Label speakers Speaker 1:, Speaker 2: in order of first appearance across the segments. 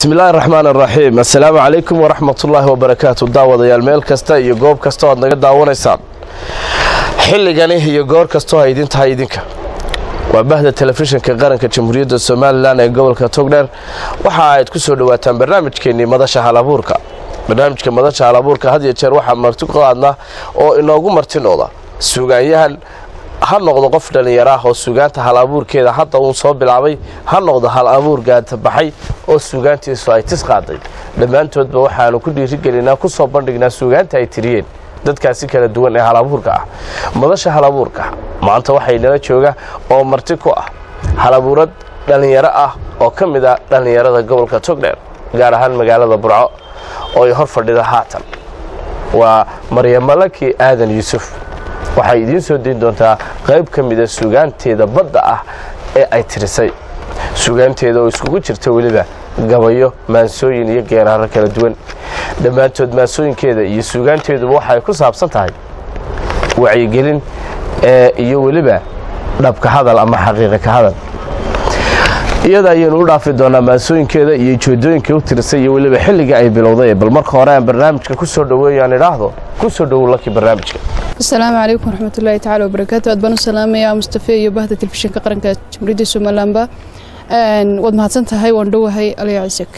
Speaker 1: bismillahi raxmaan araxiim assalaamu calaykum waraxmatullaahi wabarakaatu daawadayaal meel kasta iyo goob kasta o aad naga daawanaysaan. Xilligani iyo goor kastoo ay idin tahay idinka. Waa bahda telefishinka qaranka jamhuuriyadda somalilan ee gobolka togdheer. Waxa ayd ku soo dhowaataan barnaamijkeennii madasha halabuurka. Barnaamijka madasha halabuurka had iyo jeer waxaa marti qaadna oo inoogu martinooda suugaanyahan ha noqdo qof dhallinyaro ah oo suugaanta hal abuurkeeda hadda uun soo bilaabay ha noqdo hal abuur gaanta baxay oo suugaantiisu ay tis qaaday. Dhammaantoodba waxaanu ku dhiirigelinaa ku soo bandhignaa suugaanta ay tiriyeen dadkaasi kala duwan ee hal abuurka ah. Madasha hal abuurka maanta waxay nala jooga oo marti ku ah hal abuurad dhallinyaro ah oo ka mid ah dhallinyarada gobolka togdheer gaar ahaan magaalada burco oo ay hor fadhida haatan. Waa maryamalaki aadan yuusuf waxay idiin soo dayn doontaa qayb ka mida suugaanteeda badda ah ee ay tirisay. Suugaanteeda oo iskugu jirta weliba gabayo maansooyin iyo geeraaro kala duwan. Dhammaantood maansooyinkeeda iyo suugaanteeduba waxay ku saabsan tahay wacyigelin iyo weliba dhabka hadal ama xaqiiqa ka hadal. Iyada ayaynu u dhaafi doonaa maansooyinkeeda iyo joodooyinkai u tirisay iyo weliba xilliga ay bilowday bal marka hore aan barnaamijka ku soo dhoweeyaan idhaahdo ku soo dhowow laki barnaamijka
Speaker 2: asalaamu calaykum waraxmatullaahi tacala wabarakaatu aad baan u salaamayaa mustafe iyo bahda telefishinka qaranka jamhuuriyadda somalilanba waad mahadsan tahay waan dhowahay aliya ciisek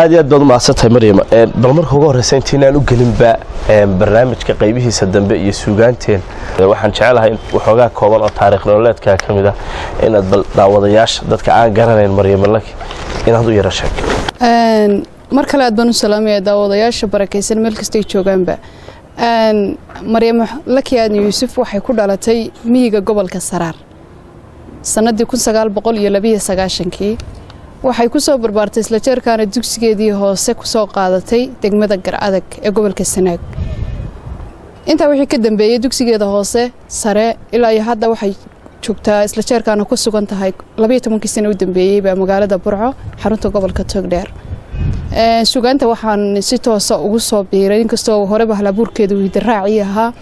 Speaker 1: aad iyo aad baad u mahadsantahay maryam. Bal marka ugu horreysa intiinaan u gelinba barnaamijka qaybihiisa dambe iyo suugaanteen waxaan jecelahay waxoogaa kooban oo taariikh nololeedkaa ka mid ah inaad bal daawadayaasha dadka aan garanayn maryamalaki inaad u yaro sheegto
Speaker 2: mar kale aad baan u salaamaya daawadayaasha barakaysan meel kastay joogaanba maryamo laki aadan yuusuf waxay ku dhalatay miyiga gobolka saraar. Sannaddii kun sagaal boqol iyo labiyo sagaashankii waxay ku soo barbaartay isla jeerkaana dugsigeedii hoose ku soo qaadatay degmada garcadag ee gobolka sanaag. Intaa wixii ka dambeeyey dugsigeeda hoose sare ilaa iyo hadda waxay joogtaa isla jeerkaana ku sugan tahay labayo tobankii sano u dambeeyey baa magaalada burco xarunta gobolka togdheer suugaanta waxaan si toosa ugu soo biiray. Inkastoo horeba halabuurkeedu hidaraaci ahaa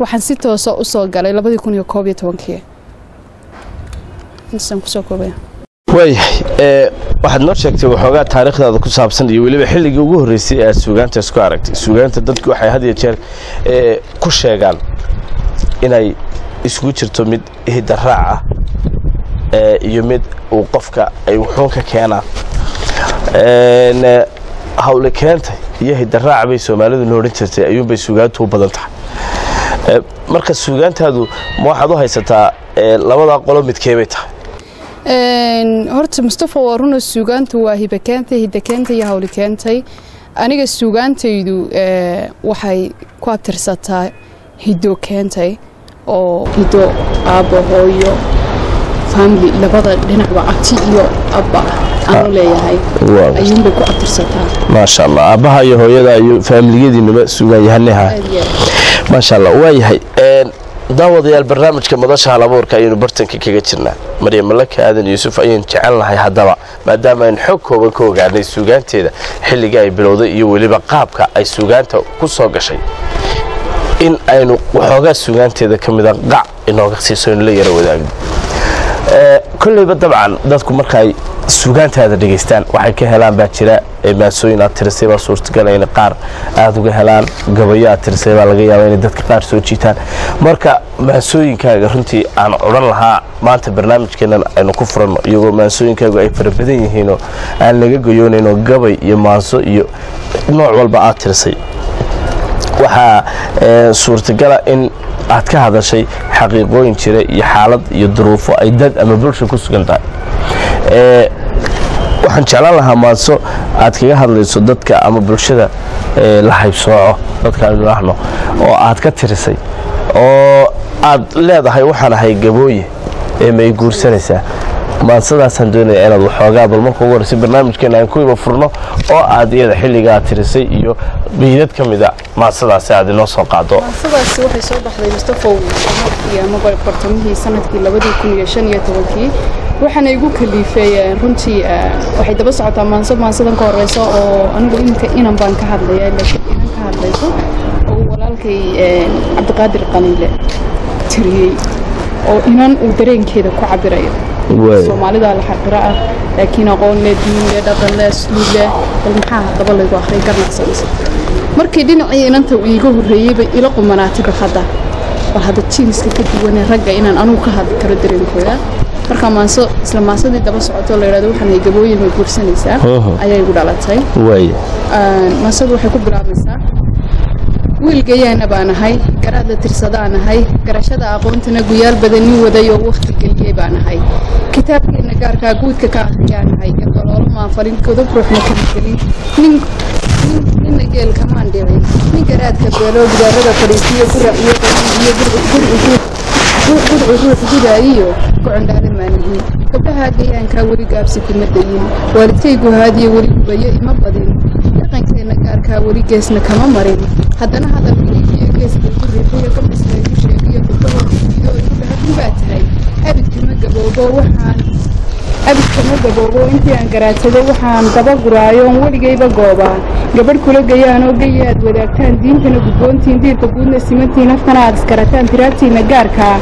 Speaker 2: waxaan si toosa u soo galay
Speaker 1: waayahay waxaad noo sheegtay waxoogaa taariikhdaada ku saabsan iyo weliba xilligii ugu horreysay ee aad suugaanta isku aragtay. Suugaanta dadku waxay had iyo jeer ku sheegaan inay isugu jirto mid hidaraac ah iyo mid uu qofka ay wuxuun ka keenaan hawle keentay iyo hidaraac bay soomaalidu na odhan jirtay ayuunbay suugaantu u badan tahay. Marka suugaantaadu ma waxaad u haysataa labadaa qolo midkeebay tahay?
Speaker 2: Horta mustafa waa runa suugaantu waa hibakeentay hidakeentay iyo hawlikeentay aniga suugaantaydu waxay ku abtirsataa hido keentay oo hido aabbo famili labada dhinacba abti iyo abba aanu leeyahay? Ayuunbay ku abtirsataa.
Speaker 1: Maasha allah aabbaha iyo hooyada iyo faamiliyadiinuba suugaanyahanaha maasha allah waayahay daawadayaal barnaamijka madasha halabuurka ayaynu bartanka kaga jirnaa. Maryamalaka aadan yuusuf ayaynu jecelnahay haddaba maadaama aynu xog kooban ka ogaanay suugaanteeda xilliga ay bilowday iyo weliba qaabka ay suugaanta ku soo gashay. In aynu waxoogaa suugaanteeda ka mida qac inooga siiso inu la yaro wadaagno kolleyba dabcan dadku markaay suugaantaada dhegaystaan waxay ka helaan baa jira maansooyin aad tirisay baa suurtagal in qaar aada uga helaan gabayo aad tirisay baa laga yaaba inay dadka qaar soo jiitaan. Marka maansooyinkaaga runtii aan odhan lahaa maanta barnaamijkeennan aynu ku furanno iyagoo maansooyinkaagu ay fara badan yihiinoo aan laga goyoonaynoo gabay iyo maanso iyo nooc walba aad tirisay waxaa suurtagala in aad ka hadashay xaqiiqooyin jira iyo xaalad iyo duruufo ay dad ama bulsha ku sugan tahay. Waxaan jeclaan lahaa maanso aad kaga hadlayso dadka ama bulshada la haybsooco dadkaan idhaahno oo aad ka tirisay oo aad leedahay waxaan ahay gabooye ee may guursanaysaa maansadaasaan doonaya inaad waxoogaa bal marka ugu horreysay barnaamijkeena aan ku iba furno oo aad iyada xilligaa tirisay iyo biidad ka mida maansadaasi aad inoo soo qaado
Speaker 2: maansadaasi waxay soo baxday mustafow sannadkii ama bartamihii sannadkii labadii kun iyo shan iyo tobankii waxaana igu kaliifay runtii waxay daba socotaa maanso maansadan ka horeyso oo anigu iminka inan baan ka hadlaya laakiin inan ka hadlayso oo walaalkay cabdiqaadir qaliile tiriyey oo inan uu dareenkeeda ku cabirayo. Soomaalida la xaqiro ah laakiin aqoon leh diin leh dhaqan leh asluub leh bal maxaa haddaba laygu akhriy garnacsanaysa markii dhinacii inanta uu iiga horreeyey bay ila qumanaatay bal hadda bal hadda jiiniska ka duwanee ragga inaan anugu ka hadli karo dareenkooda markaa maanso isla maansadii daba socoto la yidhahdo waxaan hay gabooyin way guursanaysaa ayaa igu dhalatay mansadu waxay ku bilaabaysaa wiilgayaana baan ahay garaadla tirsadaan ahay garashada aqoontana guyaal badan nin waday oo wakhti geliyey baan ahay. Kitaabkeenna gaarkaa guudka ka akhriyaan ahay gabdoloolo maanfalin godab ruuxna kama gelin nin nin- ninna geel kamaan dhicin nin garaadka beeloo gidaarada fadhiisiyo gurac iyo iyo wadciisada sididaayiyo ku cundhaale maanihin gabdhaha deegaankaa weli gaabsati ma dayin waalidkaygu haadiya weli hubayo ima badin dhaqankeenna gaarkaa weli geesna kama marin haddana hadal iiiyo gees lagu riixiyo gabdhaslaygu sheegiyo gabdhahood idoodudhaha kunbaa tahay abidkama gaboobo waxaan abidkama gaboobo intii aan garaadsaday waxaan daba guraayoon weligayba goobaa gabadh kula gayaanoo gaya aad wadaagtaan diintana gudboontiin diirka guudna simantiin afkana aad iskarataan tiraabtiinna gaarkaa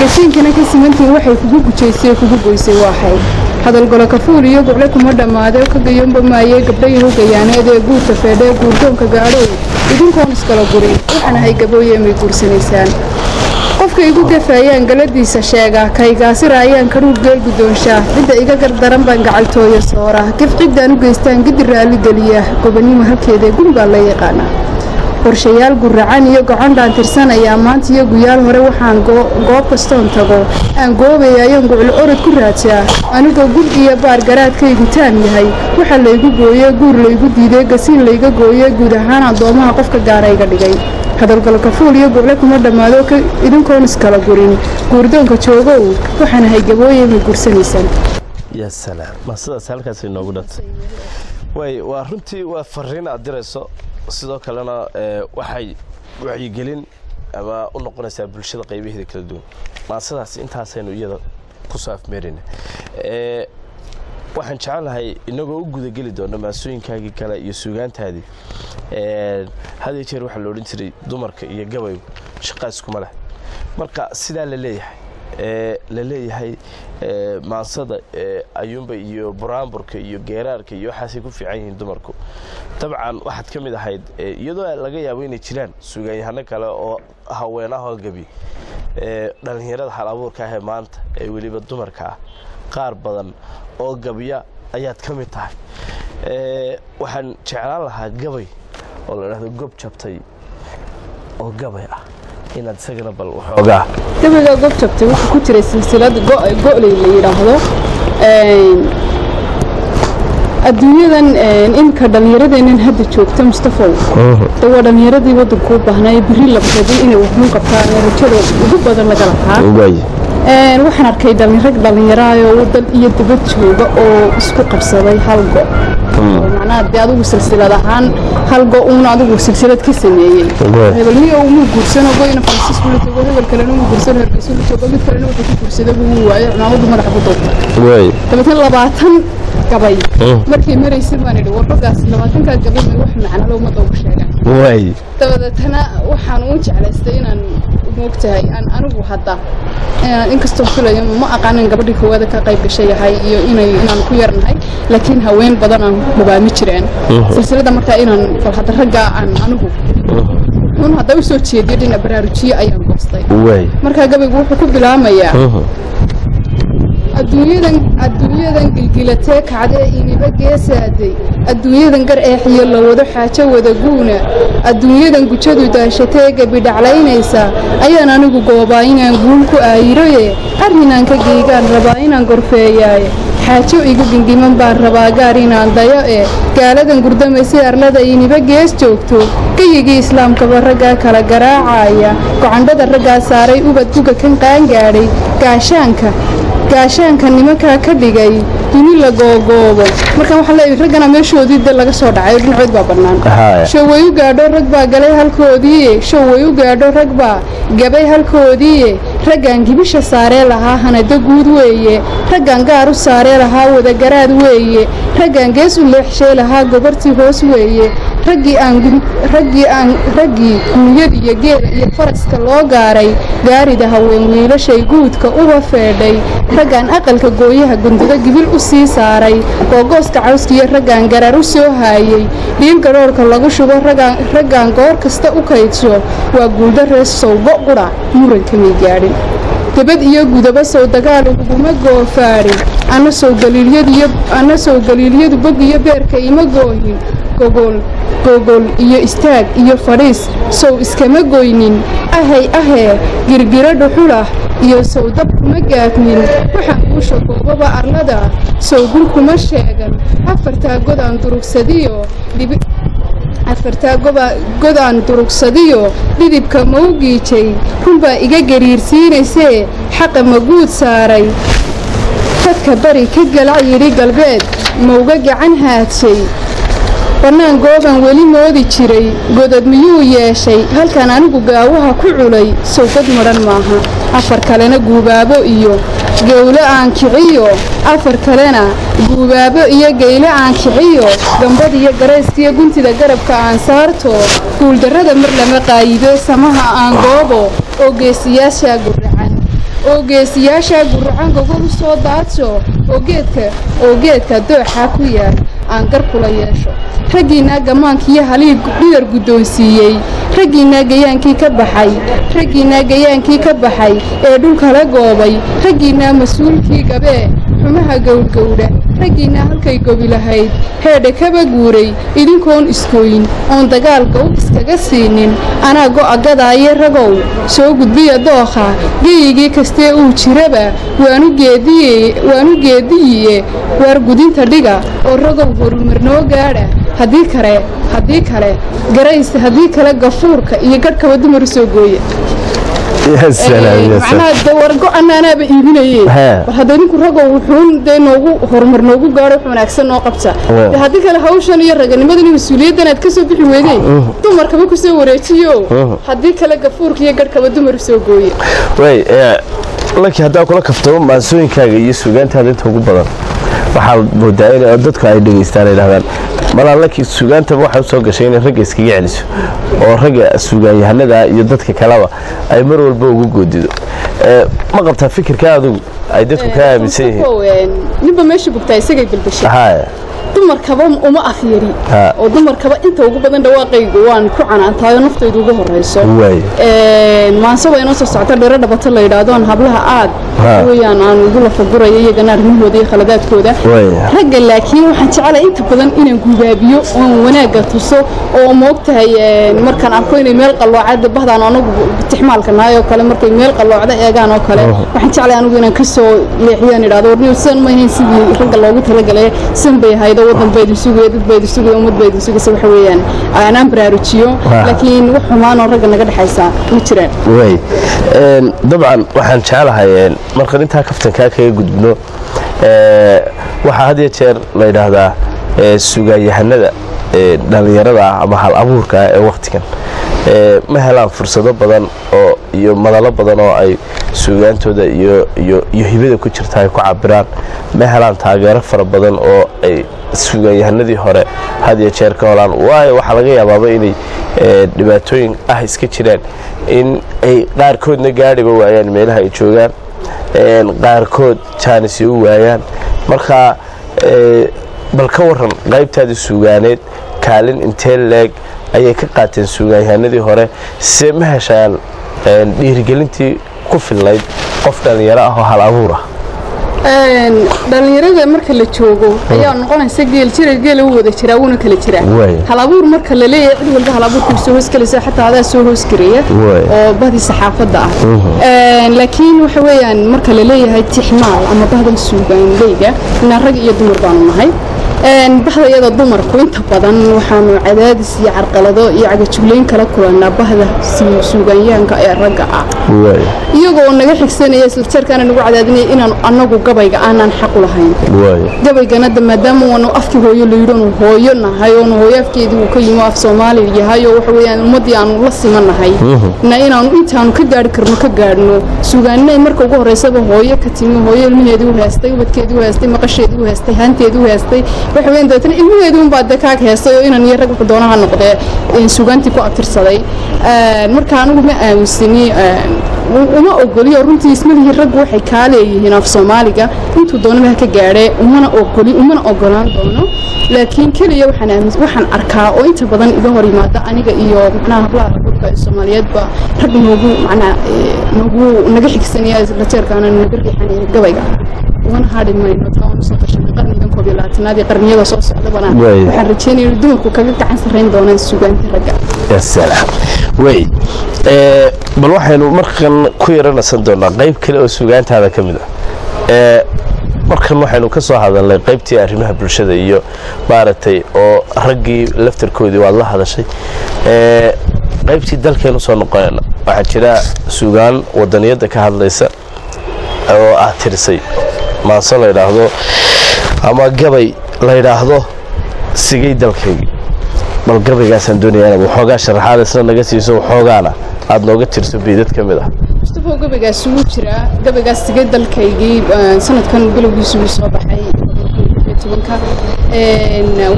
Speaker 2: gasiinkana ka simantiin waxay kugu gujaysay kugu goysay waaxay hadalgolo kafuul iyo gucle kuma dhammaade ka gayoonba maayee gabdhayahu gayaaneed ee guurka feedhee guurdoonka gaadhow idinkoon iskala gurin waxaan ahay gabooye may guursanaysaan qofka igu gafaayaan galadiisa sheega kaygaasira ayaan karuur geel guddoonshaa cidda iga gardaran baan gacaltooya soora gif ciddaan u geystaan gidi raalli geliya gobonnimo halkeeda gun baa la yaqaanaa. Qorshayaal guracan iyo gocondhaan tirsanayaa maanta iyo guyaal hore waxaan goo- goob kastoon tago aan goobaya ayaan guclo orod ku raajaa anigoo gud iyo baar garaadkaygu taam yahay waxa laygu gooye guur laygu diiday gasiin layga gooye guud ahaan addoomaha qofka gaarayga dhigay hadalgalo kafuul iyo gucle kuma dhammaado idinkoon iskala gurin. Guurdoonka joogow waxaan ahay gabooye may gursanaysaan
Speaker 1: ya salaam. Ma sidaas halkaas inoogu dhantay way waa runtii waa fariin aad dirayso. Sidoo kalena ee, waxay wacyigelin ama u noqonaysaa bulshada qaybaheeda kala duwan. Maasadaas intaasaynu iyada ku ee waxaan jecelahay inagoo u gudageli doona maasooyinkaagii kale iyo suugaantaadii ee, had iyo jeer waxaa la odhan jiray dumarka iyo gabaygu shaqa iskuma leh. Marka sidaa la leeyahay ee la leeyahay ee, maansada ayuunba iyo buraanburka iyo geeraarka iyo waxaasay ku fiican yihiin dumarku. Dabcan waxaad ka mid ahayd iyadoo laga yaabo inay jiraan suuganyahano kale oo haweenahoo gebi ee, dhallinyarada hal abuurka ah ee maanta ee weliba dumarka ah. Qaar badan oo gabya ayaad ka mid tahay. Ee, waxaan jeclaan lahaa gabay oo la dhahdo gob jabtay oo gabay ah. Inaad isagana bal waxoogaa
Speaker 2: gabayga gob jabtay wuxuu ku jiray silsilad go- go'ley la yidhaahdo. Adduunyadan imika dhallinyaradeennan hadda joogta mustafow de waa dhallinyaradii waddankuu baahnaa ee biri la rabay inay waxuun qabtaan ee rajada ugu badan laga lahaa waxaan arkay rag dhallinyaraayo iyo dibad jooga oo isku qabsaday hal go macnaha dee adigu silsilad ahaan hal go uun adigu silsilad ka sameeyey hebel miya umuu guursano goyna faransiisku la joogo hebel kalena umuu guursano hargeysu la joogo mid kalena wuxuu ku guursaday buu waayo cimaamadu madaxa ku doonta
Speaker 1: waaye
Speaker 2: dabeetna labaatan gabay markay maraysay baan idhi war raggaas labaatankaa gabay wax macnalo ummadda ugu sheegaan dabadeetana waxaan uun jeclaystay inaan moogtahay aan anigu hadda inaan inkastoo filayo ma aqaanin gabadhii koowaada ka qayb gashay yahay iyo inaan ku yarnahay laakiin haween badan aan hubaami jireen. Silsilada markaa inaan bal hadda raggaa aan anigu un hadda u soo jeediyo dhinac baraarujiye ayaan goostay. Markaa gabaygu wuxuu ku bilaamayaa adduunyadan adduunyadan gilgilatee kacdee iniba geesaaday. Adduunyadan gar eexiyo la wado xaajo wada guuna. Adduunyadan gujadu daashatee gebi dhaclaynaysa ayaan anigu goobaa inaan guul ku aayiroye arrinaan ka geygaan rabaa inaan gorfeeyaaye. Xaajo igu gingiman baan rabaa gaar inaan dayo e. Gaaladan gurdamaysay arlada iniba gees joogto. Geyigii islaamkaba raggaa kala garaacaya. Gocandhada raggaa saaray ubad guga kan qaangaadhay. Gaashaanka gaashaanka nimankaa ka dhigay duni la googoobo. Markaan waxaa leeyahay raggana meeshoodii de laga soo dhacay dhinacood baa bannaan.
Speaker 1: Haya.
Speaker 2: show way u gaadho rag baa galay halkoodii. Show way u gaadho rag baa gabay halkoodii. Raggaan gibisha saaree lahaa hanado guud weeye. Raggaan gaar u saaree lahaa wadagaraad weeye. Raggaan gees u leexshee lahaa gobartii hoos weeye raggii aan raggii aan raggii guunyada iyo geela iyo faraska loo gaaray gaarida haween wiilashay guudka uga feedhay raggaan aqalka gooyaha gundudo gibil u sii saaray googooska cawskiiyo raggaan garaar u soo haayey dhiil gadhoorhka lagu shubo raggaan goor kasta u kaydsho waa guuldarree sowbo qudha murankamay gaadhin debad iyo gudaba sow dagaal uguma goofaadhin anna sow galiilyadu bog iyo beerka ima goohin gogol gogol iyo istaag iyo fadhiis sow iskama goynin. Ahay ahee girgira dhuxulah iyo sow dab kuma gaafnin waxaan kuusha goobaba arlada sow gur kuma sheegan. Afartaa godaan durugsadiyo afartaa godaan durugsadiyo dhidibka mau giijay runbaa iga gariirsiinaysee xaqa maguud saaray. Dadka bari ka galac yidhi galbeed mauga gacan haadshay bannaan gooban weli moodi jiray godad miyuu yeeshay? Halkan anigu gaawaha ku culay sowgad madhan maaha. Afar kalena guubaabo iyo gowlo aan kiciyo. Afar kalena guubaabo iyo geyle aan kiciyo. Gambad iyo garayskiyo guntida garabka aan saarto. Guuldarrada mar lama qaayibee samaha aan goobo. Oo geesiyaashaa guracan oo geesiyaashaa guracan gogol u soo daadsho oo geedka oo geedka dooxaa ku yaal aan gar kula yeesho raggiinaa gammaankiiyo halii dhidar guddoonsiiyey raggiinaa gayaankii ka baxay. Raggiinaa gayaankii ka baxay ee dhulkala goobay. Raggiinaa mas'uulkii gabee xumaha gowrgowdha raggiinaa halkay gobi lahayd. Heedha kaba guuray idinkoon iskooyin. Oon dagaal gow iskaga siinin. Anaa go'a gadaaye ragow. Soo gudbiya dookha geyigii kastee uu jiraba waanu geediyiye waar gudinta dhiga oo ragow horumar noo gaadha haddii kale haddii kale garays haddii kale gafuurka iyo gadhkaba dumar u soo gooya macnaha de wargo anaanaaba iibinaye war hadda ninku ragow wuxuun dee noogu horumar noogu gaadho wax wanaagsan noo qabta. De haddii kale hawshan iyo raganimadan iyo mas'uuliyaddan aad ka soo bixi weydey dumarkaba ku soo wareejiyo. Haddii kale gafuurka iyo gadhkaba dumar u soo gooya
Speaker 1: way laakiin haddaan kula kaftamo maansooyinkaaga iyo suugaantaada inta ugu badan waxaa moodaa in dadku ay dhegaystaan ay dhahdaan malaa laakiin suugaantaba waxay u soo gashay inay ragga iskaga celiso oo ragga suugaanyahanada iyo dadka kaleba ay mar walba ugu goodido. Ma qabtaa fikirka ay dadku ka aaminsan yihiin
Speaker 2: dumarkaba uma afyari oo dumarkaba inta ugu badan dhawaaqaygu waan ku canaantaayo naftaydu ugu horayso maanse waa inoo soo socta dhiro dhabato la yidhaahdoon hablaha aad. Weyaan aan ugu lafaguraya iyagana arrimahooda iyo khaladaadkooda. Ragga laakiin waxaan jecelahay inta badan inaan gubaabiyo oon wanaagga tuso oo moogtahay markaan arko inay meel qalloocada bahdaan anagu tixmaalka nahay oo kale markay meel qalloocda eegaan oo kale. Waxaan jeclahay anigu inaan ka soo leexiyaan idhahdo warniyo sidan ma ahayn sidii ragga loogu talagalay sidan bay ahayd wadan baydin sugaya dad baydin sugaya ummad baydin sugaysa waxa weeyaan. Aanaan baraarujiyo laakiin wax xumaanoo ragga naga dhexaysa ma jiraan.
Speaker 1: Way dabcan waxaan jecelahay markaan intaa kaftankaa kaga gudbno waxaa had iyo jeer la yidhaahdaa sugaanyahanada dhallinyarada ah ama hal abuurka ah ee wakhtigan ma helaan fursado badan oo iyo madalo badan oo ay suugaantooda iyo hibada ku jirta ay ku cabiraan ma helaan taageero fara badan oo ay suugaanyahanadii hore had iyo jeer ka holaan. Waayo waxaa laga yaabaaba inay dhibaatooyin ah iska jiraan in ay qaarkoodna gaadhiba waayaan meelaha ay joogaan. Qaarkood jaanisay u waayaan. Marka bal ka waran qaybtaadii suugaaneed kaalin intee leeg ayay ka qaateen suugaanyahanadii hore. Se ma heshaan dhiirigelintii ku filnayd qof dhallinyaro ah oo hal abuur ah.
Speaker 2: Dhallinyarada marka la joogo ayaa noqonaysa geel jira geela u wada jiraa wuuna kala jiraa hal abuur marka la leeyahay cid walba hal abuurkuu soo hoosgelaysa xataa adaa soo hoosgareeya oo bahdii saxaafadda ah. Laakiin waxa weeyaan marka la leeyahay tixmaal ama bahdan suugaanleyga inaan rag iyo dumar baanu nahay bahdayada dumarku inta badan waxaanu cadaadis iyo carqalado iyo cagajuglayn kala kulannaa bahda suugaanyahanka ee ragga ah. Iyagoo naga xigsanaya islajarkaana nagu cadaadinaya inaan annagu gabayga aanaan xaqu lahayn. Gabaygana maadaama waanu afkii hooyo layidhonu hooyo nahay oonu hooyo afkeedii uu ka yimo af soomaali yahay oo waxa weeyaan ummaddii aanu la simanahay. Na inaanu intaanu ka gaari karno ka gaadhno suugaanina marka ugu horreysaba hooyo ka timi hooyo ilmaheedii u heestay ubadkeedii u heestay maqasheedii u heestay haanteedii u heestay waxa weeyaan dabeetana ilmaheedu unbaa dee kaag heestay oo inan iyo rag wuxuu doonaha noqdee sugaantii ku abtirsaday marka anigu ma aaminsani uma ogoliyo runtii ismalihii raggu waxay kaa leeyihiin af soomaaliga. Intuu doonaba ha ka gaadhee umana ogoli umana ogolaan doono. Laakiin keliya waxaan arkaa oo inta badan iga hor yimaada aniga iyo macnaha hablaha ragga ee soomaaliyeedba rag noogu macnaha noogu naga xigsanaya lajeerkaana naga riixanaya gabayga wana hadhi mayno taa waan u soo tashanay qarnigan koob iyo labaatanaad iyo qarniyada soo socdabana waxaan rajeynaya in dumarku kaga gacan sarrayn doonaan sugaanta ragga.
Speaker 1: Wey bal waxaynu markan ku yaranasan doonaa qayb kale oo sugaantaada ka mid ah. Markan waxaynu ka soo hadalnay qaybtii arrimaha bulshada iyo maaragtay oo raggii laftarkoodii waad la hadashay. Qaybtii dalkeenu soo noqonayna waxaa jira sugaan wadaniyadda ka hadlaysa oo aad tirisay. Maanse la ydhaahdo ama gabay la ydhaahdo sigay dalkaygii bal gabaygaasaan doonaya inaad waxoogaa sharaxaad isna naga siiso waxoogaana aad nooga tirso beydad ka mid ah.
Speaker 2: Mustafa gabaygaas wuu jiraa gabaygaas sigay dalkaygii sanadkan bilowgiisu wuu soo baxay. Tobanka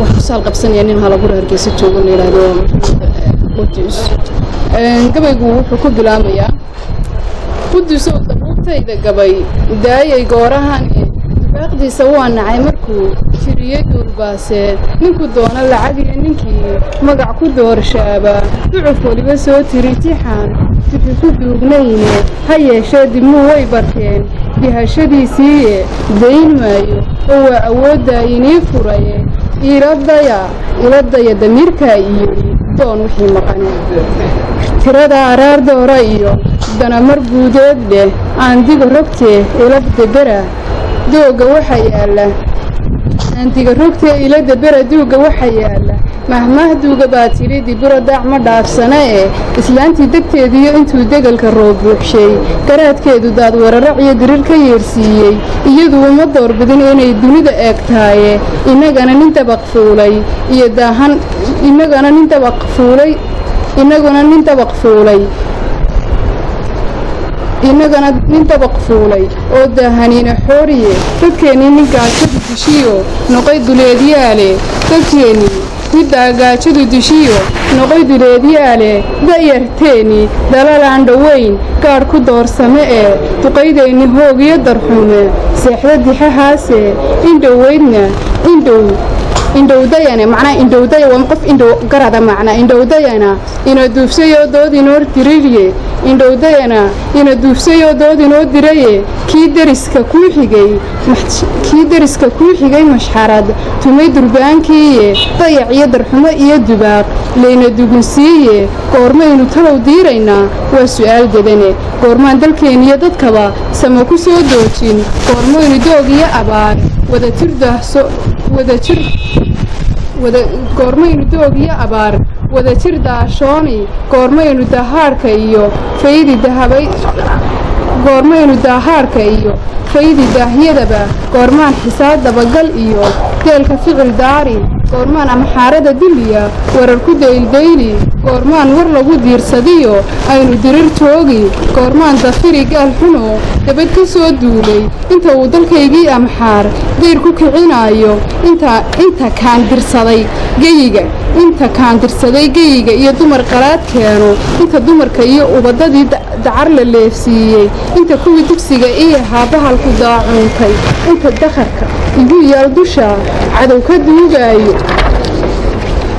Speaker 2: waxaa kusaal qabsanaya nin halagura hargeysa joogo la yidhaahdo qudus gabaygu wuxuu ku bilaamayaa qudusow dabuubtayda gabay daayay goorahan dubaaqdiisa waa nacay markuu tiriyey duulbaase ninku doono lacagiyo ninkii magac ku doorshaaba. Ducuf weliba soo tiri tixaan tixi ku duugnayne ha yeeshee dibnuu way barteen. Dihashadiisiiye dayn maayo oo waa awooddaa inii furaye. Iladaya iladaya damiirkaa iyidhi doon wixii maqane tirada araar doora iyo danamar guudeed dheh aandiga rogtee iladabera dooga waxa yaalla. Aandiga rogtee iladabera duuga waxa yaalla. Mahmahduuga baa tidhi diburo daac ma dhaafsana ee islaantii degteediyo intuu degalka roob buuxshay garaadkeedu daad wararac iyo dirir ka yeersiiyey. Iyadu uma doorbidin inay dunida eegtaaye innagana nin dabaq fuulay iyo daahan innagana nin dabaq fuulay innaguna nin dabaq fuulay innagana nin dabaq fuulay oo daahaniina xooriye dadkeennii nin gaajadu dishiyo noqoy duleedyaale dadkeennii middaa gaajadu dishiyo noqoy duleedyaale da'yarteennii dalalaan dhowayn gaadh ku doorsame ee duqaydeenni hoogiyo darxume seexda dixahaase indhoweydna indhow indhowdayane macnaa indhowdaya waa qof indhow garada macnaa indhowdayana ina duufsayoo dood inoo dirirye indhowdayana ina duufsayoo dood inoo diraye kii deriska kuu xigay kii deriska kuu xigay mashxarad tumay durbaankiiye dayac iyo darxumo iyo dubaaq layna dugunsiiye goormaynu talow diiraynaa waa su'aal dedane goormaan dalkeenniyo dadkaba sama ku soo doojin goormaynu doog iyo abaar wadatir daahso wadajir goormaynu doog iyo abaar wadajir daashooni goormaynu dahaadhka iyo faydi dahabay goormaynu daahaadhka iyo faydi daahyadaba goormaan xisaab dabagal iyo deelka ficil daari goormaan amxaarada dulliya warar ku daydayli goormaan war lagu diirsadiyo aynu dirir joogi goormaan dafiri gaal xuno dabad ka soo duulay inta uu dalkaygii amxaar dayr ku kicinaayo inta kaan dirsaday geyiga inta kaan dirsaday geyiga iyo dumar qalaad keeno inta dumarka iyo ubadadii dacar la leefsiiyey inta kuwii dugsiga iyo haabahalku daacuuntay inta dakharka igu yaal dusha cadow ka duugaayo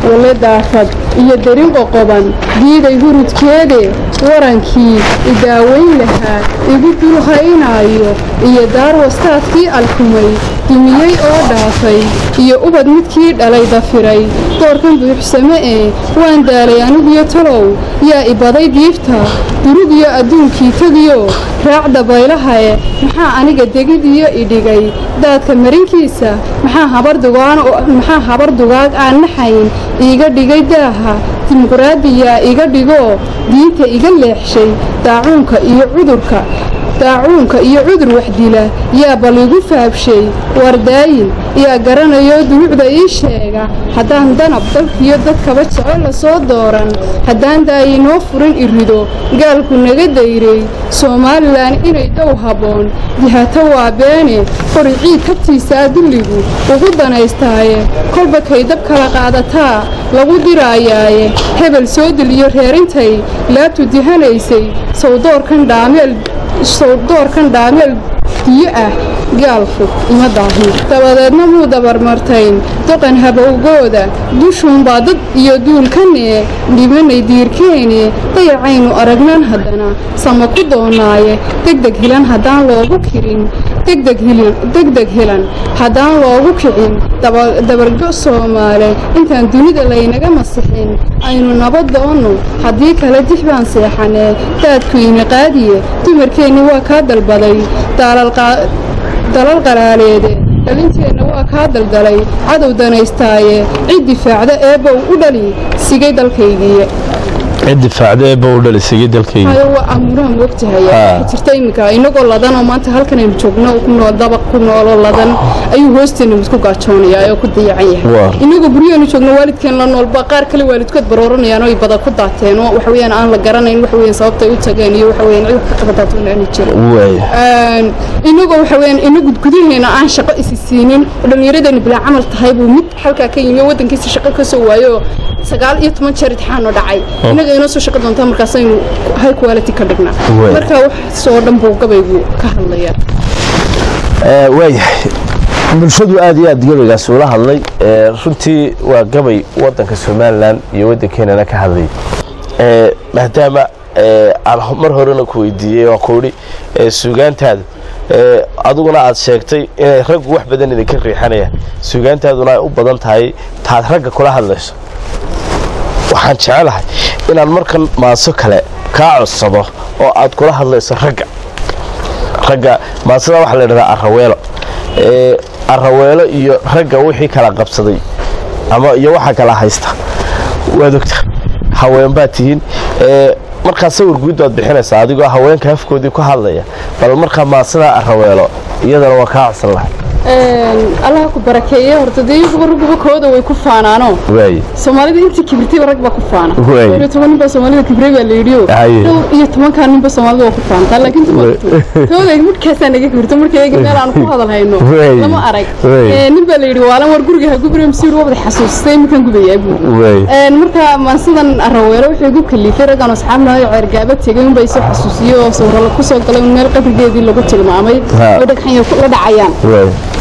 Speaker 2: wale daafad iyo derin qoqoban diiday hurudkeede warankii idaaweyn lahaa igu dulhaynaayo iyo daar wastaadkii alkumay dumiyey oo dhaafay iyo ubad midkii dhalay dafiray. Doorkan buuxsame ee waan daalay aniguyo talow. Yaa ibaday diifta durugiyo adduunkii tegiyo raac dabaylahae maxaa aniga degidiyo idhigay daadka marinkiisa maxaa habar dugaag aan naxayn iiga dhigay daaha dimuqraadiyaa iga dhigoo? Diinta iga leexshay daacuunka iyo cudurka daacuunka iyo cudur waxdila yaa baligu faabshay wardaayin yaa garanayoo duruucda ii sheega. Haddaan danab dalkiyo dadkaba jecel la soo dooran haddaan daayinoo furin irido gaalku naga dayrey somalilan inay dow habboon dihato waa beene qori ciid kabtiisaa dulligu ugu danaystaaye. Kolba kay dab kala qaadataa lagu diraayaaye hebel soo diliyo reerintay laabtu dihanaysay sawdoorkan dhaameel sawdoorkan dhaameel diyo ah gaalku ima daahin dabadeedna muu dabarmartayn doqan habowgooda dushuunbaa dad iyo duulkanee dhibanay diirkeene dayacaynu aragnan haddana. Sama ku doonaaye degdeg hilan haddaan loogu kirin degdeg hilan haddaan loogu kicin dabargo soomaale intaan dunida laynaga masixin aynu nabad doonno haddii kale dix baan seexanee daadkuyna qaadiye dumarkeenni waa kaa dalbaday dalal qaraaleede dhalinteenna waa kaa daldalay. Cadow danaystaaye cid difaacda eebbow u dhali sigay dalkaygiiye
Speaker 1: cid difaacda eebba u dhalisigay dalkayga.
Speaker 2: Hayo waa amuuraha moogtahaya jirta iminka inagoo ladan oo maanta halkan aynu joogno ku nool dabaq ku nooloo ladan ayuu hoosteena midku gaajoonayaa oo ku dayacan yahay. Inagoo guryaheenu joogno waalidkeen la noolba qaar kale waalidkood barooranayaan oo ay bada ku daateen oo waxa weeyaan aan la garanayn waxa weeyaan sababtay u tageen iyo waxa weeyaan cid wax ka qabadaato inaanu jirin. Inagoo waxa weeyaan inagu gudaheena aan shaqo isi siinin dhallinyaradeenna bilaa camal tahay buu mid halkaa ka yimi waddankiisa shaqo ka soo waayo sagaal iyo toban jeer itixaanoo dhacay. Inaga inoo soo shaqo doontaa markaasaynu high quality ka dhignaa marka waxaasoo dhan buu gabaygu ka hadlayaa
Speaker 1: waayahay bulshadu aad iyo aad gabaygaas ula hadlay. Runtii waa gabay wadanka somalilan iyo waddankeenana ka hadlay. Maadaama aan mar horena ku weydiiyey waan ku idhi suugaantaada. Adiguna aad sheegtay inay raggu wax badan idinka riixanayaan. Suugaantaaduna ay u badan tahay taad ragga kula hadlayso. Waxaan jecelahay inaan markan maaso kale kaa codsado oo aad kula hadlayso ragga. Ragga maasada waxaa la ydhahdaa araweelo araweelo iyo ragga wixii kala qabsaday ama iyo waxaa kala haysta. Waad ogta haween baad tihiin. Markaa sawir guud baad bixinaysaa adigoo haweenka hafkoodii ku hadlaya bal markaa maasada araweelo iyadana waa kaa codsan lahay
Speaker 2: allaha ku barakeeye horta dee iyaguba ragguba kooda way ku faanaano. Soomaalida intii kibirtayba rag baa ku faana. Iyo toban nin baa soomaalida kibray baa la yidhi oo
Speaker 1: Haye.
Speaker 2: dhowr iyo tobankaa ninba soomaalida waa ku faantaa. Laakiin dumarku tooda midkaasaa naga kibirto marka eegi meel aan ku hadal hayno lama arag. Ee, nin baa la yidhi waalan war guriga ha gubrim si wabada xasuustay iminkan gubayaa buuri Een, marka maansidan araweelo wuxuu igu kalifay raggaan asxaabna ceergaaba tegay unbay soo xasuusiyey oo sawirro ku soo galay meel qabrigeedii lagu tilmaamay. Oo dhagxanya la dhacayaan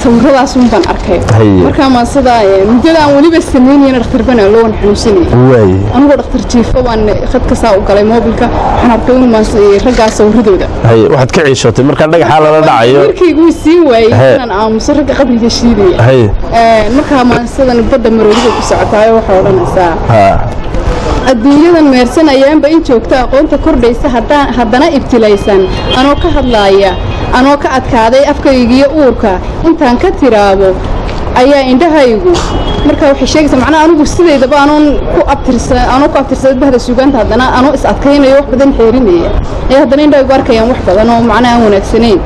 Speaker 2: sawiradaas un baan arkay.
Speaker 1: Haye.
Speaker 2: marka maasida muddada aan weliba samaynayna dhakhtar bana loo wan xanuunsanayay anigoo dhakhtar jiifo baan khadka saa u galay moobilka waxaan arkay in maas raggaa sawiradooda
Speaker 1: waxaad ka ciishootay markaa dhagaxaa lala dhacayo
Speaker 2: markaygu wuu siin waayey inaan aamuso ragga qabriga shiidaya markaa maansidan badda maroodiga ku socotaayo waxaa odhanaysaa
Speaker 1: ha
Speaker 2: adduunyadan meersan ayaanba in joogta aqoonta kordhaysa haddana ibtilaysan. Anoo ka hadlaaya anoo ka adkaaday afkaygiyo uurka. Intaan ka tiraabo ayaa indhahaygu marka waxay sheegaysaa macnaha anigu sidaydaba anoon ku abtirsa anoo ku abtirsaday bahda suugaanta haddana anoo is adkaynayo wax badan xeerinaya. Ayaa haddana indhahaygu arkayaan wax badan oo macnaha aan wanaagsanayn.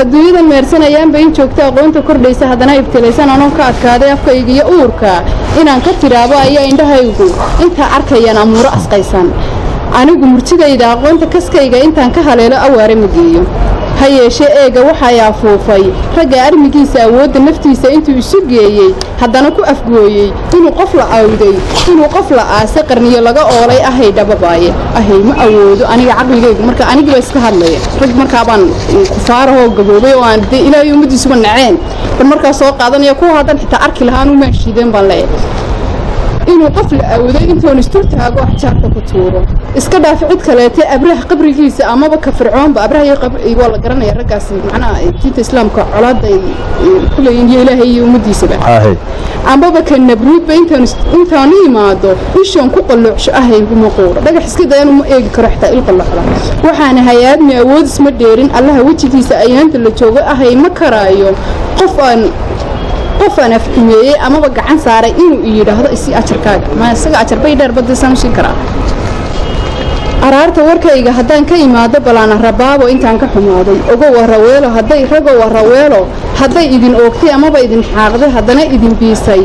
Speaker 2: Adduunyadan meersanayaanba in joogta aqoonta kordhaysa haddana ibtilaysan anoo ka adkaaday afkayga iyo uurka inaan ka tiraabo ayaa indhahaygu intaa arkayaan amuuro asqaysan. Anigu murtidayda aqoonta kaskayga intaan ka haleelo awaare ma geeyo ha yeeshee eega waxay afuufay ragga armigiisa awoodda naftiisa intuu isu geeyey haddana ku afgooyey. Inuu qof la awday inuu qof la aase qarniyo laga oolay ahay dhababaaye. Ahay ma awoodo aniga caqligaygu. Marka anigiiba iska hadlaya. Rag markaabaan kufaarahoo gaboobay oo aan ilaahay ummaddiisuba naceen. Bal markaa soo qaadanaya kuwa haddan xitaa arki lahaa anu maan shiideen baan leeyahay inuu qof la awday intoon isturtaago axjaarta ku tuuro. Iska dhaaf cid kaleete abraha qabrigiisa amaba ka fircoonba abraha iyo qab- waa la garanaya raggaasi. Macnaha diinta islaamka colaadda ay ku leeyihiin iyo ilaahay iyo ummaddiisaba
Speaker 1: haye
Speaker 2: ambaba ka nabruudba intaan is- intaan u imaado ishoon ku qalluucsho ahayguma quuro. Dhagax iska dayan uma eegi karo xitaa il qalluucda. Waxaana hayaadmi awood isma dheerin allaha wejigiisa ayaanta la joogo ahay ma karaayo. Qof aan qof aan afxumeeyey amaba gacan saaray inuu yidhaahdo isi ajarkaaga ma isaga ajarbay dheer badisaan u siin karaa araarta warkayga haddaan ka imaado balaana rabaabo intaan ka xumaaday. Ogo waraweelo hadday rago waraweelo hadday idin oogtay amaba idin xaaqday haddana idin biisay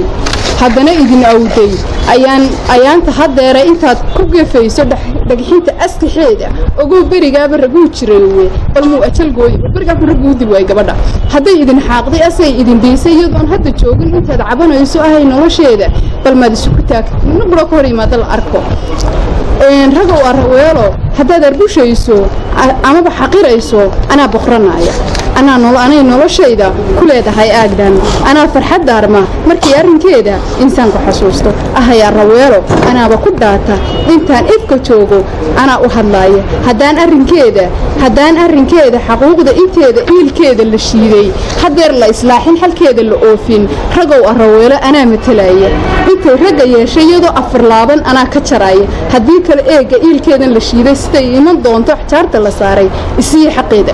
Speaker 2: haddana idin awday. Ayaan ayaanta haddeere intaad ku gefayso dhagxinta askaxeeda ogow berigaaba raguu jiraye balmuu ajalgooy berigaabku ragguu dil waay gabadha. Hadday idin xaaqday asay idin biisay iyadoon hadda joogin intaad cabanayso ahay nolosheeda. Bal maad isuku taag. Midna qura ka hor yimaada la arko ragow araweelo haddaad arbushayso amaba xaqirayso anaa boqranaya anay noloshayda ku leedahay aagdhan anaa farxad daarma markii arrinkeeda insaanku xasuusto ahay araweelo anaaba ku dhaata intaan ifka joogo anaa u hadlaaya haddaan arrinkeeda haddaan arrinkeeda xaquuqda inteeda iilkeeda la shiiday. Haddeer la islaaxin xalkeeda la oofin. Ragow araweelo anaa matalaya intay ragga yeeshay iyadoo afar laaban anaa ka jaraya haddii kale eegga iilkeedan la shiiday siday iman doonto xjaarta la saaray. Isiiya xaqeeda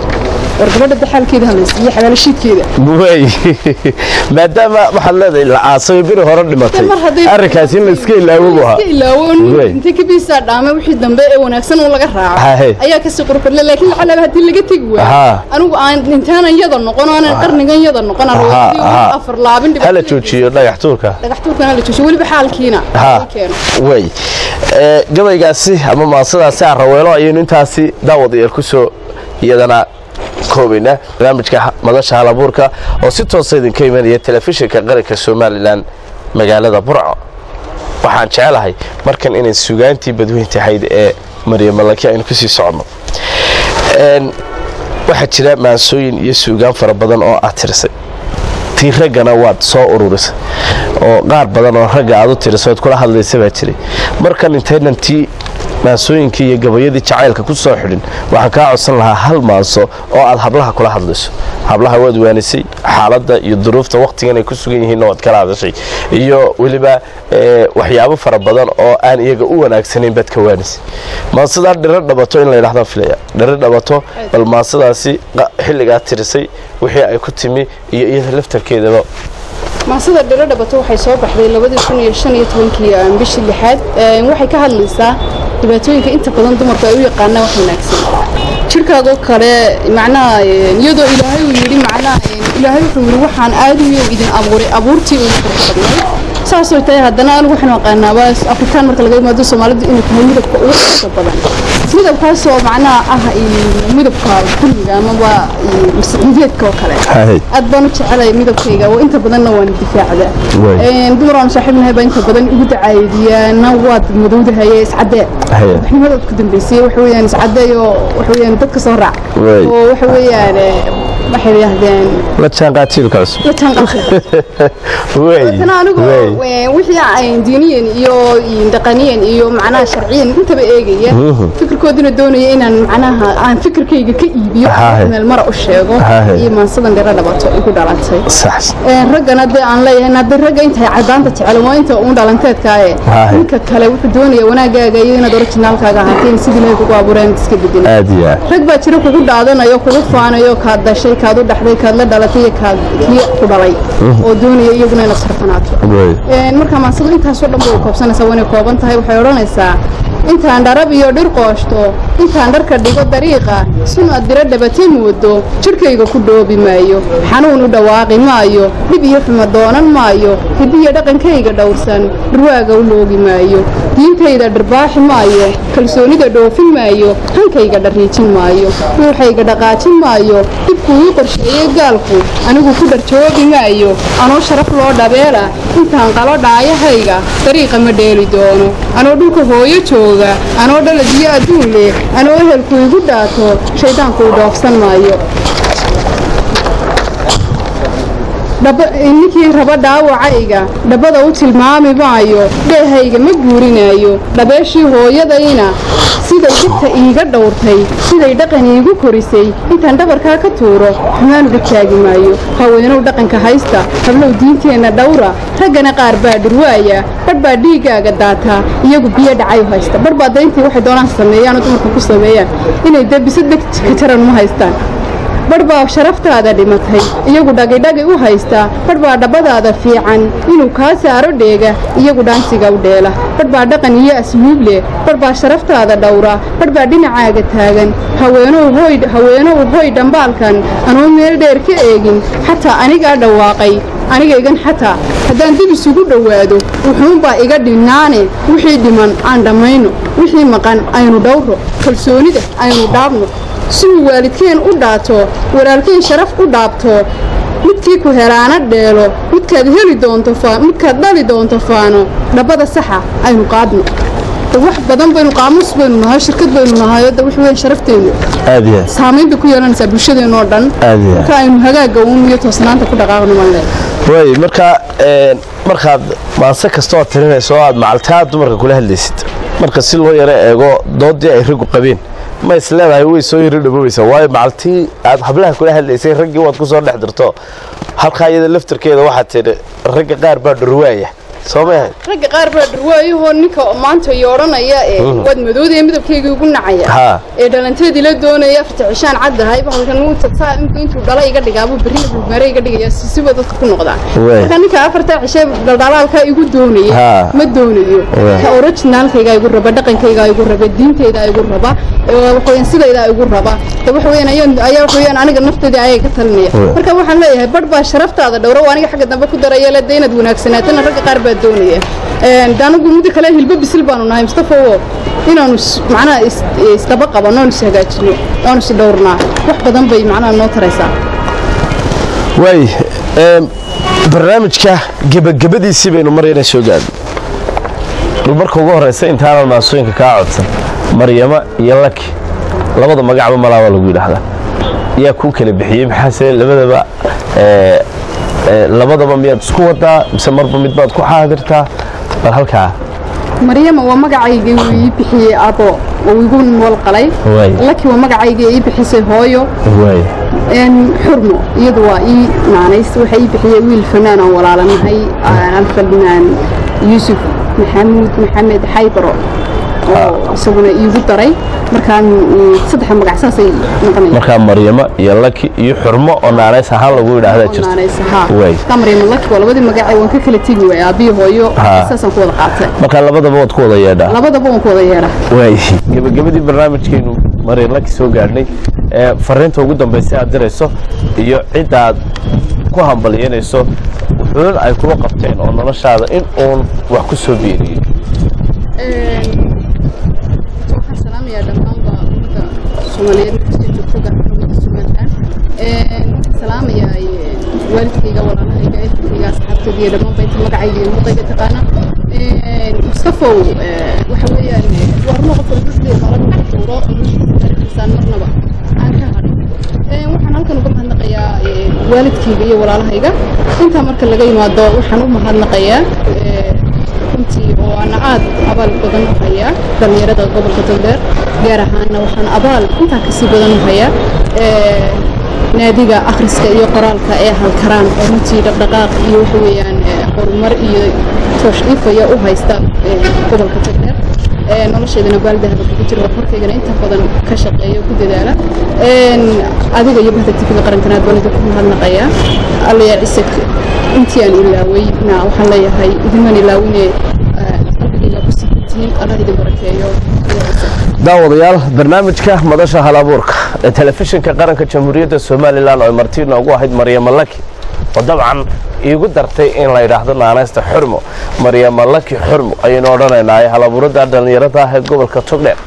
Speaker 2: war gabadha daxaalkeeda halaysiiyo xabaalashiidkeeda
Speaker 1: way. Maadaama waxaad leedahay la aasay biri hore dhimatay. Arrinkaas in la iska ilaawo buu ahaa
Speaker 2: inta kabiisaa dhaama wixii dambe ee wanaagsan uu laga raaco? Ayaa ka sii qurfadle laakiin lacalaaba haddii laga tegi waayo anigu aan intaanan yada noqon aanan qarnigan yada noqon afar laabin
Speaker 1: hala joojiyo dhagax tuurka.
Speaker 2: Dhagax tuurkana la joojiyo weliba xaalkiina. Keeno.
Speaker 1: Way. Ee, gabaygaasi ama maasadaasi araweelo ayaynu intaasi daawadayaal ku soo iyadana koobaynaa barnaamijka ha- madasha halabuurka oo si toosa idinka imanaya telefishinka qaranka somalilan magaalada burco. Waxaan jecelahay markan inay sugaantii badweynta ahayd ee maryamalaki aynu ku sii soconno Een, waxaa jira maansooyin iyo suugaan fara badan oo aad tirisay. Tii raggana waad soo ururisay. Oo qaar badan oo ragga aad u tirisay ood kula hadlaysa baa jiray markan intaynan tii maansooyinkii iyo gabayadii jacaylka ku soo xidhin waxaan kaa codsan lahaa hal maanso oo aad hablaha kula hadlayso. Hablaha waad waanisay xaaladda iyo duruufta wakhtigan ay ku sugan yihiinna waad kala hadashay iyo weliba ee, waxyaabo fara badan oo aan iyaga u wanaagsanayn baad ka waanisay maansadaa dhiro dhabato in la yidhahdaan filaya. Dhiro dhabato bal maansadaasi qa- xilligaa tirisay wixii ay ku timi iyo iyada laftarkeedaba
Speaker 2: maasada dhiro dhabato waxay soo baxday labadii kun iyo shan iyo tobankii bishii lixaad. Waxay ka hadlaysaa dhibaatooyinka inta badan dumarku ay u yaqaanaan wax wanaagsan. Jirkaagoo kale macnaha iyadoo ilaahay uu yidhi macnaha ilaahay wuxuu yidhi waxaan aadayo idin abuuray abuurtii ugu quruxda badnayd saasoo tahay haddana anigu waxaan aqaanaa waa afrikaan marka laga yimaado soomaalidu inay tahay midabka ugu quruxda badan midabkaasoo macnaha ah midabka kulliga amaba ee, masciideedka oo kale. Aad baan u jecelaya midabkayga. Oo inta badanna waan difaacdaa
Speaker 1: Way.
Speaker 2: Een, dumar aan saaxiibnahay baa inta badan igu dacaayadiyaana waad madowdahaye iscadee
Speaker 1: Haye.
Speaker 2: waxnimadood ku dambeysay waxa weeyaan iscadee oo waxa weeyaan dadka soo raac. Oo waxa weeyaan wixii diiniyan iyo dhaqaniyan iyo macnaha sharciyan intaba eegaya fikirkoodina doonaya inaan macnaha aan fikirkayga ka iibiyo meel mara u sheego. Iyo maansadan dhero dhabato igu dhalatay. Raggana dee aan leeyahay hadda ragga intahay cadaanta jecel waa inta uun dhalanteedkaaye ninka kale wuxuu doonaya wanaagaaga iyo inaad orijinaalkaaga ahaateen sidii ilahay kugu abuureen iska bedel rag baa jira kugu dhaadanayo kugu faanayo kaad dhashay kaad u dhaxday kaad la dhalatay iyo kaad kii ku dhalay. Oo doonaya iyaguna
Speaker 1: wey
Speaker 2: Een, marka maansadu intaasoo dhan bay koobsanaysaa waa inay kooban tahay waxay odhanaysaa intaan dharab iyo dhir qooshto intaan dharka dhigo dariiqa sun aad diro dhabatay moodo jidhkayga ku dhoobi maayo xanuun u dhawaaqi maayo dhib iyo xuma doonan maayo hidiyo dhaqankayga dhowrsan dhurwaaga u loogi maayo diintayda dhirbaaxi maayo kalsoonida dhoofin maayo hankayga dhariijin maayo ruuxayga dhaqaajin maayo dhibkuu ii qorsheeyey gaalku anigu ku dharjoogi maayo anoo sharaf loo dhabeela intaan qalo dhaayahayga dariiqa ma dheeli doono. Anoo dhulka hooyo jooga anoo dhaladiyo adduun leh anoo ehelku igu dhaato shaydaankuu dhoofsan maayo ninkii raba dhaawacayga dhabbada u tilmaami maayo dheehayga ma guurinaayo. Dhabeeshii hooyadayna siday dhibta iiga dhowrtay siday dhaqan iigu korisay. Intaan dhabarkaa ka tuuro xumaan uga taagi maayo. Haweenow dhaqanka haysta hablow diinteenna dhowra raggana qaar baa dhirwaaya badh baa dhiiggaaga daataa iyagu biyo dhacay u haysta. Badh baa dayntii waxay doonaan sameeyaan oo dumarka ku sameeyaan. Inay ka jaran ma haystaan badh baa sharaftaada dhimatay iyagu dhagidhagi u haystaa badh baa dhabbadaada fiican inuu kaa saaro dheega iyagu dhaansiga u dheela. Badh baa dhaqan iyo asluub leh badh baa sharaftaada dhowra badh baa dhinacaaga taagan. Haweenow hoy dhambaalkan anuu meel dheer ka eegin xataa anigaa dhawaaqay anigaygan xataa. Haddaan dib isugu dhowaado wuxuunbaa iga dhinnaane wixii dhiman aan dhammayno wixii maqan aynu dhowro kalsoonida aynu dhaabno siduu waalidkeen u dhaato walaalkeen sharaf u dhaabto midkii ku helaana dheelo midkaad heli doonto midkaad dhali doonto faano dhabbada saxa aynu qaadno. Wax badan baynu qaamuus baynu nahay shirkad baynu nahay hadda wax weyn sharafteennu
Speaker 1: aad iyo
Speaker 2: saamayn bay ku yeelanaysaa bulshadeenoo dhan.
Speaker 1: Aad iyo
Speaker 2: marka aynu hagaagga uun iyo toosnaanta ku dhaqaaqno malle
Speaker 1: way marka markaad maanse kasta ood tirinayso aad macaltaa dumarka kula hadlaysid marka si loo yaro eego doodii ay raggu qabeen ma is leedahay way soo yaro dhaboobeysaa waayo macaltii aad hablaha kula hadlaysay raggii waad ku soo dhex dirto. Halkaa iyada laftarkeeda waxaad tidhi ragga qaar baa dhurwaaya
Speaker 2: ragga qaar baa dhurwaayahoo ninka maanta iyo odhanaya ee waad madoodaya midabkeygii ugu nacaya. Ee dhalanteedii la doonaya fatacishaan caddahay bahalkan uu tagtaa inku intuu dhala iga dhigaabuu berrina bulmaare iga dhigaya si siba dadka ku noqdaa
Speaker 1: Wey.
Speaker 2: marka ninka afartaa cishe dhaldhalaalkaa igu doonaya ma doonayo. Ka originaalkaygaa igu raba dhaqankaygaa igu raba diintaydaa igu raba ee waxaweyaan sidaydaa igu raba. Ayaa waxaweyaan aniga nafteedii ayay ka talinaya. Marka waxaan leeyahay badh baa sharaftaada dhowro waa aniga xagga dambe ku daraya le de inaad wanaagsanaatana ragga qaar baa doonaya anagu muddo kale hilbo bisil baanu nahay mustafawo inaanu macnaha is- isdaba qabanno oonu is hagaajino oonu is dhowrnaa. Wax badan bay macnaha noo taraysaa.
Speaker 1: Waay barnaamijka gebagabadiisii baynu marayna soo gaadno bal marka ugu horraysa intaanan maasooyinka kaa codsan maryamo iyo laki labada magacba malaabaa lagu yidhaahdaa. Yaa kuu kala bixiyey maxaase labadaba labadaba miyaad isku wadaa mise marba mid baad ku xaadirtaa bal halkaa.
Speaker 2: Maryama waa magacaygii ii bixiyey abo oo igu walqalay
Speaker 1: Waay.
Speaker 2: laki waa magacaygii ii bixisay hooyo. Xurmo. Iyadu waa ii naanays waxaa ii bixiyey wiil fanaan aan walaalanahay alfanaan yuusuf maxamuud maxamed xaybaro oo isaguna iigu daray. Markaan mm,
Speaker 1: markaa maryamo iyo laki iyo xurmo oo naanays ahaan lagu yidhaahdaa jirto.
Speaker 2: naanays haa
Speaker 1: Waay.
Speaker 2: taa maryama laki waa labadii magac waan ka kala tegi waay aabbihi hooyo.
Speaker 1: Ha.
Speaker 2: saasaan ku wada qaatay.
Speaker 1: Markaa labadaba waad ku wada yeedhaa.
Speaker 2: Labadaba waan ku wada yeedhaa.
Speaker 1: Waay gebagabadii barnaamijkeenu marin laki soo gaadhnay ee fariinta ugu dambaysa aad dirayso iyo cidda aad ku hambalyanayso wuxuun ay kuga qabteen oo noloshaada in uun wax ku soo biiriyey
Speaker 2: eh, eh, eh, Eh, eh, iyo walaalahayga intaa marka laga yimaado waxaan u mahadnaqayaa eh, runtii oo ana aad abaal badan u hayaa dhallinyarada gobolka togdheer gaar ahaana waxaan abaal intaa kasii badan u hayaa ee, naadiga akhriska iyo qoraalka ee halkaraan oo runtii dhaqdhaqaaq iyo waxa weeyaan ee, horumar iyo toosh ifaya u haysta gobolka ee, nolosheedana baaldahaba kugu jira horumarkaygana inta badan ka shaqeeya ku dadaala adiga iyo bahda tikida qarankanaad baan idinku mahadnaqayaa allayaa cisag intii aan ilaaway na waxaan leeyahay idiman ilaawine
Speaker 1: daawadayaal barnaamijka madasha halabuurka ee telefishinka qaranka jamhuuriyadda somalilan oo marti noogu ahayd maryamo laki oo dabcan iigu dartay in la yidhaahdo naanaysta xurmo. Maryamo laki xurmo ayaynu odhanaynaa ee halabuuradda dhallinyarada ah ee gobolka togdheer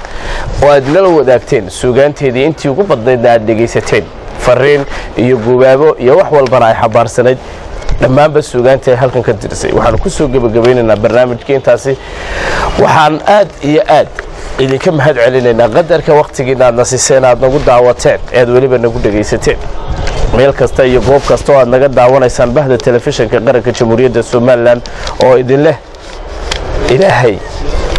Speaker 1: oo aad nala wadaagteen suugaanteedii intii ugu badnaydna aad dhegaysateen. Fariin iyo gubaabo iyo wax walbana ay xabaarsanayd dhammaanba suugaantii ay halkan ka dirisay. Waxaanu ku soo gebagabaynaynaa barnaamijkii intaasi. Waxaan aad iyo aad idinka mahad celinaynaa qadarka wakhtigiina aad nasiseen aad nagu daawateen ead weliba nagu dhegaysateen. Meel kasta iyo goob kasta oo aad naga daawanaysaan bahda telefishinka qaranka jamhuuriyadda somalilan oo idin leh ilaahay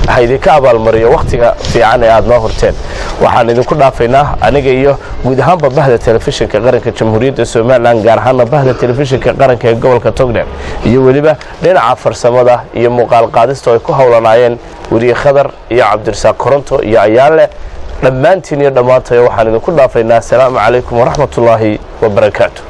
Speaker 1: ha idinka abaalmariyo wakhtiga fiican ee aad noo horteen. Waxaan idinku dhaafaynaa aniga iyo guud ahaanba bahda telefishinka qaranka jamhuuriyadda somalilan gaar ahaana bahda telefishinka qaranka ee gobolka togdheer iyo weliba dhinaca farsamada iyo muuqaal qaadista oo ay ku howlanaayeen weriye khadar iyo cabdirasaaq koronto iyo ayaale dhammaantiin iyo dhammaantayo waxaan idinku dhaafaynaa. Asalaamu calaykum waraxmatullaahi wabarakaatu